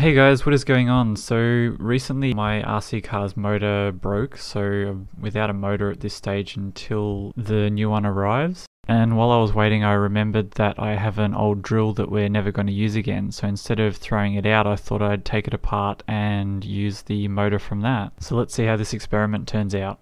Hey guys, what is going on? So recently my RC car's motor broke, so I'm without a motor at this stage until the new one arrives. And while I was waiting I remembered that I have an old drill that we're never going to use again, so instead of throwing it out I thought I'd take it apart and use the motor from that. So let's see how this experiment turns out.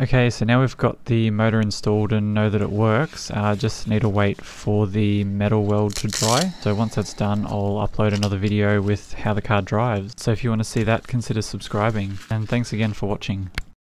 Okay, so now we've got the motor installed and know that it works. I uh, just need to wait for the metal weld to dry. So once that's done, I'll upload another video with how the car drives. So if you want to see that, consider subscribing. And thanks again for watching.